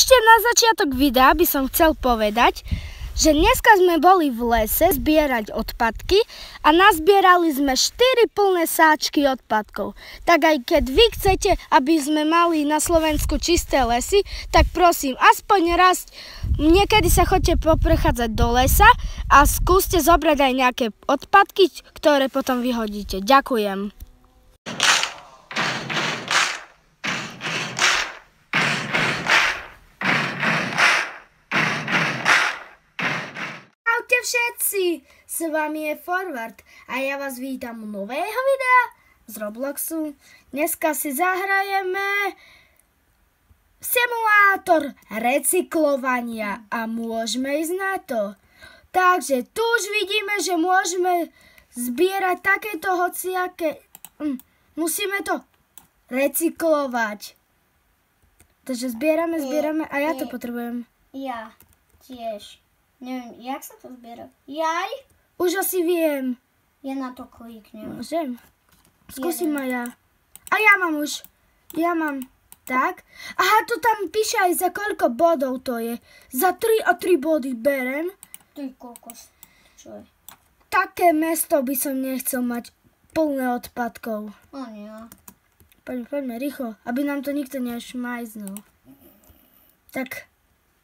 Ešte na začiatok videa by som chcel povedať, že dneska sme boli v lese zbierať odpadky a nazbierali sme 4 plné sáčky odpadkov. Tak aj keď vy chcete, aby sme mali na Slovensku čisté lesy, tak prosím, aspoň raz niekedy sa chodte poprechádzať do lesa a skúste zobrať aj nejaké odpadky, ktoré potom vyhodíte. Ďakujem. Všetci, s vami je Forward a ja vás vítam u nového videa z Robloxu. Dneska si zahrajeme simulátor recyklovania a môžeme ísť na to. Takže tu už vidíme, že môžeme zbierať takéto hociaké... Hm, musíme to recyklovať. Takže zbierame, zbierame a ja to potrebujem. Ja tiež. Neviem, jak sa to zbiera? Jaj? Už asi viem. Ja na to kliknem. Môžem. Skúsim aj ja. A ja mám už. Ja mám. Tak. Aha, to tam píše aj za koľko bodov to je. Za 3 a 3 body berem. Ty kokos. Čo je? Také mesto by som nechcel mať plné odpadkov. O nie. Poďme, poďme, rýchlo, aby nám to nikto nešmajznul. Tak,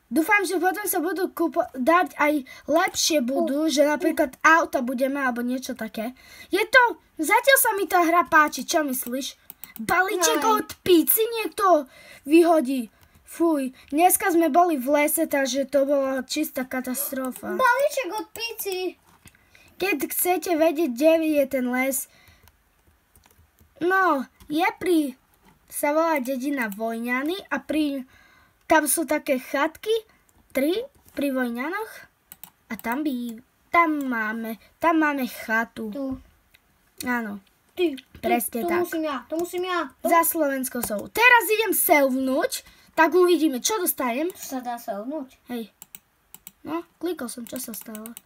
Dúfam, že potom sa budú kúpo- dať aj lepšie budú, že napríklad auta budeme alebo niečo také. Je to, zatiaľ sa mi tá hra páči, čo myslíš? Balíček Aj. od píci niekto vyhodí. Fuj, dneska sme boli v lese, takže to bola čistá katastrofa. Balíček od pici. Keď chcete vedieť, kde je ten les, no, je pri, sa volá dedina Vojňany a pri tam sú také chatky, tri pri Vojňanoch a tam by, tam máme, tam máme chatu. Tu. Áno, Ty. Presne tu, tak. To musím ja. To musím ja. To za Slovenskou sú. Teraz idem selvnúť, tak uvidíme, čo dostanem. sa dá sa odnúť. Hej. No, klikol som, čo sa stalo.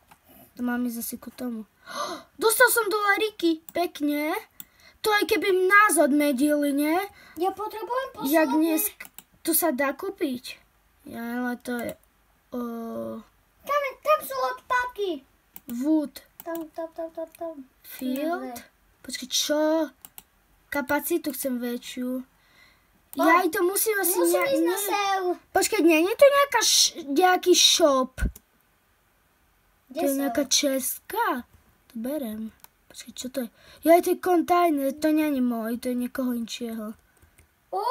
To mám ísť asi ku tomu. Dostal som dolariky, pekne. To aj keby nás odmedili, nie? Ja potrebujem posledné. Jak dnes, tu sa dá kúpiť. Ja, ale to je... O, Tam, tam sú odpadky. wood Tam, tam, tam, tam, tam. field. Počkej, čo? Kapacitu chcem väčšiu. O, Ja aj to musím asi... Musím ne- ísť na sev. Počkaj, nie, nie je to nejaká š- nejaký shop. Kde To je sev? nejaká česká. To berem. Počkaj, čo to je? Ja, to je kontajner, to nie je môj, to je niekoho inčieho. Ó,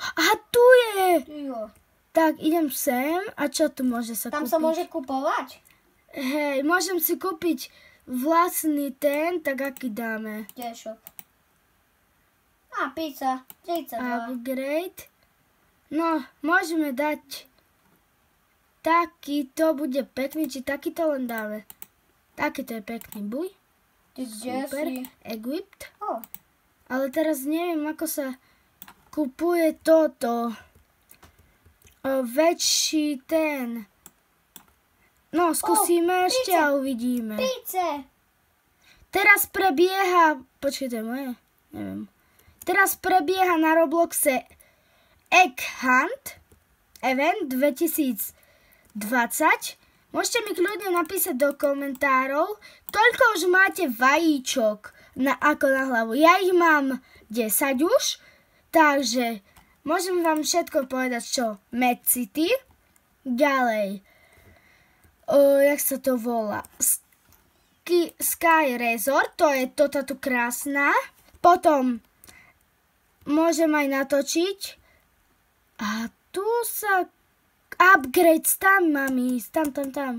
Aha, tu je! jo. Tak, idem sem a čo tu môže sa Tam kúpiť? sa môže kupovať. Hej, môžem si kúpiť vlastný ten, tak aký dáme? Kde shop? A, pizza. 32. Upgrade. No, môžeme dať taký, to bude pekný, či takýto len dáme. Takýto je pekný, buj. Super. Egypt. Ó, Ale teraz neviem, ako sa kupuje toto. O, väčší ten. No, skúsime ešte a uvidíme. Pice. Teraz prebieha... Počkaj, to je moje? Neviem. Teraz prebieha na Robloxe Egg Hunt Event 2020. Môžete mi kľudne napísať do komentárov, koľko už máte vajíčok na, ako na hlavu. Ja ich mám 10 už, takže môžem vám všetko povedať, čo Mad City, ďalej, o, jak sa to volá, Ski, Sky Resort, to je toto tu krásna. Potom môžem aj natočiť. A tu sa upgrades tam mám ísť, tam, tam, tam.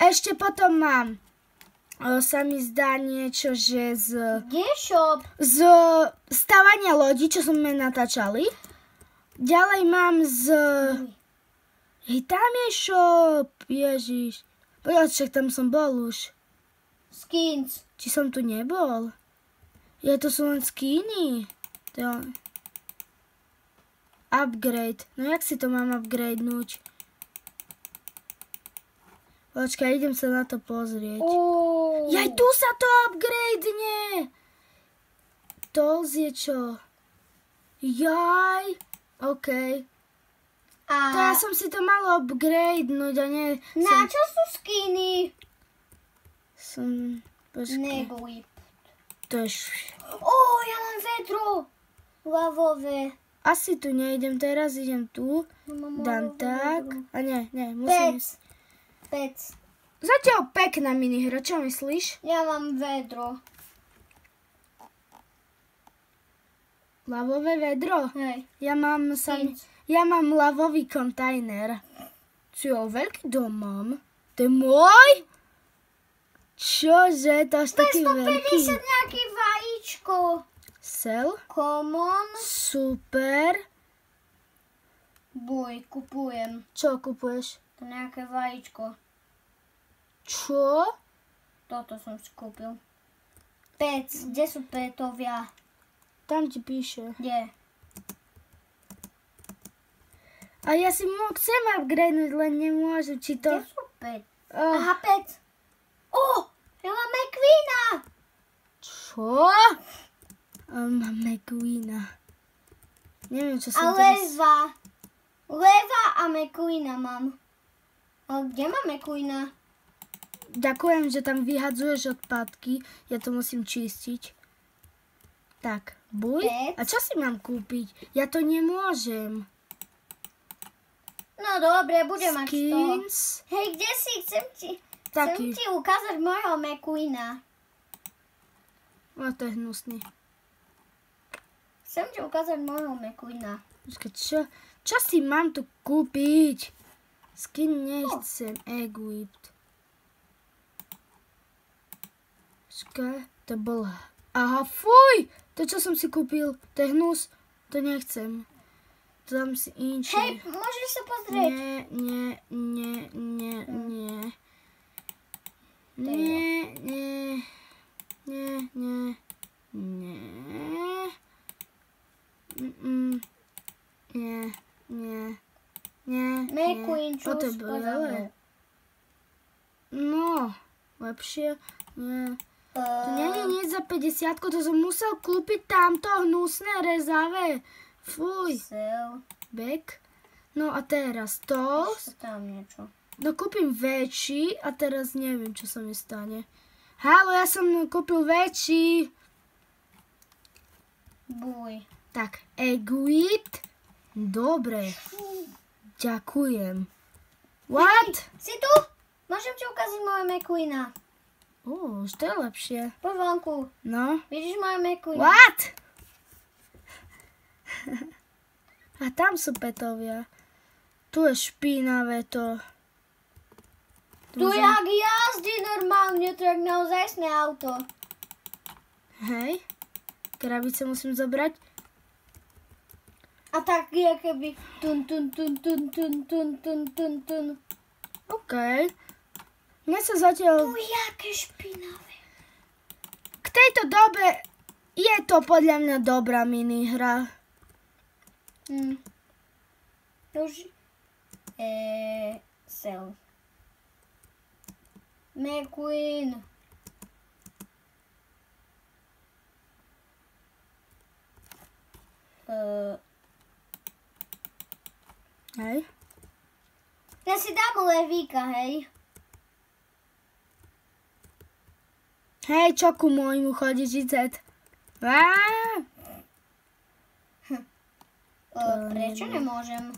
Ešte potom mám, sa mi zdá niečo, že z, Kde je shop? z stavania lodi, čo sme natáčali. Ďalej mám z... Hej, tam je shop, ježiš. Počkaj, však tam som bol už. Skins. Či som tu nebol? Ja to sú len skiny. To... Upgrade. No jak si to mám upgradenúť? Počkaj, idem sa na to pozrieť. Ó. Jaj, tu sa to upgradene! Tools je čo? Jaj, OK. A To ja som si to mal upgradenúť a nie... na čo sú skiny? Som... Počkaj. Neguip. To je... Ó, ja mám vedro. Lavové. Asi tu nejdem teraz, idem tu. No, Dám tak. vedro. A nie, nie, musím... Pec. Pec. Zatiaľ pekná minihra, čo myslíš? Ja mám vedro. Lavové vedro? Hej. Ja mám. Nic. Ja mám lavový kontajner. Čo, veľký dom mám? To je môj? Čože, to až taký 250 veľký. nejaký vajíčko. Sel? Common. Super. Buj, kupujem. Čo kupuješ? To nejaké vajíčko. Čo? Toto som si kúpil. Pec. Kde sú petovia? Tam ti píše. Kde? A ja si mo- chcem upgradenúť, len nemôžem. Či to... Kde sú pec? Oh, Aha, pec. Ó, ja mám McQueena. čo? On má McQueena. Neviem, čo som teraz... leva. Leva a McQueena mám. Ale kde mám McQueena? Ďakujem, že tam vyhadzuješ odpadky. Ja to musím čistiť. Tak, buj. Pec. A čo si mám kúpiť? Ja to nemôžem. No dobre, budem mať to. Hej, kde si? Chcem ti, Taký. chcem ti ukázať môjho McQueena. No to je hnusný. Chcem ti ukázať môjho McQueena. Počkaj, čo, čo si mám tu kúpiť? Skin nechcem. Eguipt. Počkaj, to bol... Aha, fuj! To, čo som si kúpil, to je hnus. To nechcem. To dám si inšie. Hej, môžeš sa pozrieť. Nie, nie, nie, nie, nie. Nie, nie, nie, nie, nie. Mm-mm. Nie, nie, nie, McQueen, nie. čo O, to je spoza biele. mnou. No, lepšie. Nie. To nie je nič za 50, to som musel kúpiť tamto hnusné rezavé. Fuj, back. No a teraz to. Tam niečo. No kúpim väčší a teraz neviem, čo sa mi stane. Halo, ja som kúpil väčší. Buj. Tak, Eguit. Dobre. Ďakujem. What? Si tu? Môžem ti ukázať moje McQueena. Ó, už to je lepšie. Poď vonku. No. Vidíš moje McQueena? What? A tam sú petovia. Tu je špinavé to. Tu jak jazdí normálne, to je jak naozajstné auto. Hej. Krabice musím zobrať. A tak je keby tun tun tun tun tun tun tun tun tun. OK. Mne sa zatiaľ... Tu jaké špinavé. K tejto dobe je to podľa mňa dobrá minihra. Hm. Už... Eee... Sel. McQueen. Eee... Hej. Ja si dám levíka, hej. Hej, čo ku môjmu chodí žicet? Eee, prečo nemôžem?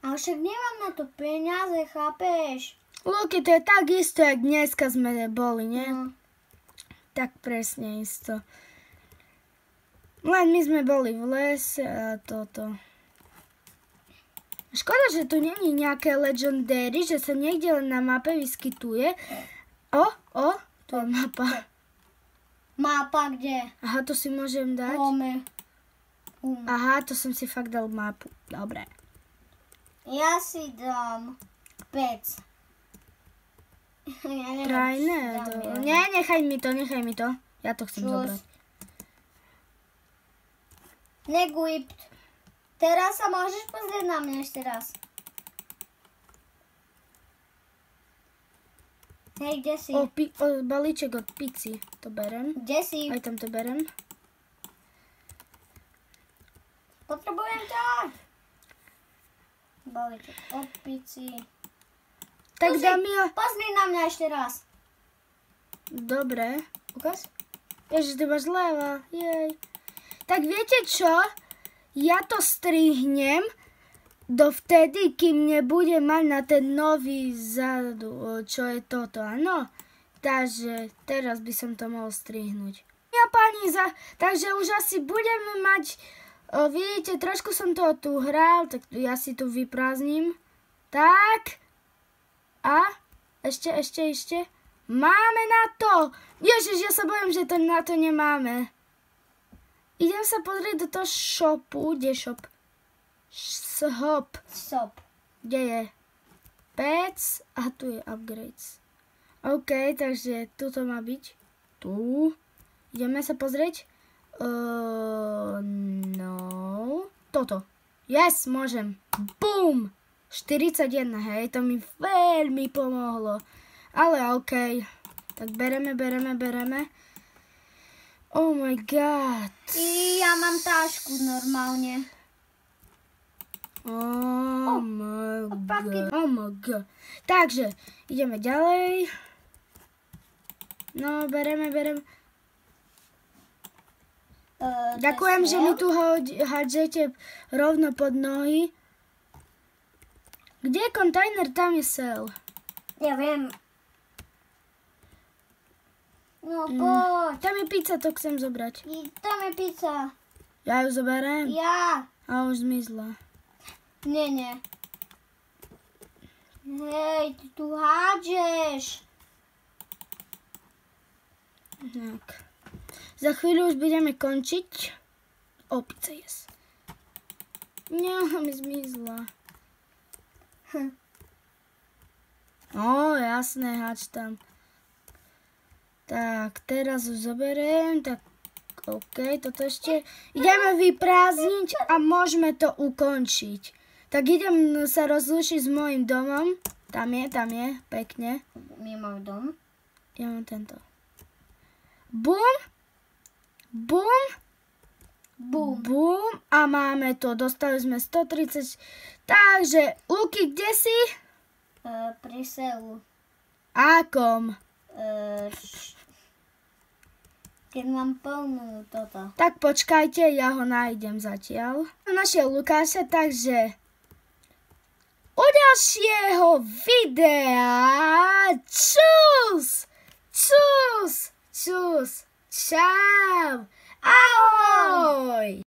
Ale však nemám na to peniaze, chápeš? Luky, to je tak isto, jak dneska sme boli, nie? No. Tak presne isto. Len my sme boli v lese a toto. Škoda, že tu není nejaké legendary, že sa niekde len na mape vyskytuje. O, o, tu je mapa. Mapa kde? Aha, to si môžem dať. Home. Um. Aha, to som si fakt dal mapu. Dobre. Ja si dám pec. ja neviem, Trajné. Nie, nechaj mi to, nechaj mi to. Ja to chcem Čus. zobrať. Neguipt. Teraz sa môžeš pozrieť na mňa ešte raz. Hej, kde si? O, pi- o, balíček od pici. To berem. Kde si? Aj tam to berem. Potrebujem ťa. Balíček opici. Tak Pozri, dám ja... Pozri na mňa ešte raz. Dobre. Ukáž? Ježiš, ty máš zleva. Jej. Tak viete čo? Ja to strihnem dovtedy, kým nebudem mať na ten nový zadu, čo je toto, áno? Takže teraz by som to mohol strihnúť. Ja pani, za, takže už asi budeme mať, o, vidíte, trošku som to tu hral, tak ja si tu vyprázdnim. Tak. A? Ešte, ešte, ešte. Máme na to! Ježiš, ja sa bojím, že to na to nemáme. Idem sa pozrieť do toho shopu. Kde je shop? Shop. Stop. Kde je? Pec a tu je upgrades. OK, takže tu to má byť. Tu. Ideme sa pozrieť. Uh, no. Toto. Yes, môžem. Boom! 41, hej, to mi veľmi pomohlo. Ale OK. Tak bereme, bereme, bereme. Oh my god. I ja mám tášku normálne. Oh, my odpadky. god. Oh my god. Takže, ideme ďalej. No, bereme, bereme. Uh, Ďakujem, že mi tu hádžete rovno pod nohy. Kde je kontajner? Tam je sel. Ja viem. No Mm. poď. Tam je pizza, to chcem zobrať. Tam je pizza. Ja ju zoberiem. Ja. A už zmizla. Nie, nie. Hej, ty tu hádžeš. Tak. Za chvíľu už budeme končiť. O, pizza yes. Nie, ona mi zmizla. Hm. O, jasné, hač tam. Tak, teraz už zoberiem, tak OK, toto ešte ideme vyprázdniť a môžeme to ukončiť. Tak idem sa rozlúčiť s môjim domom. Tam je, tam je, pekne. Máme dom. Ja mám tento. Bum, bum, Bum. bum a máme to. Dostali sme 130. Takže, Luky, kde si? Uh, pri selu. Akom? Uh, keď mám plnú toto. Tak počkajte, ja ho nájdem zatiaľ. Našiel Lukáša, takže u ďalšieho videa čus, čus, čus, čau, ahoj.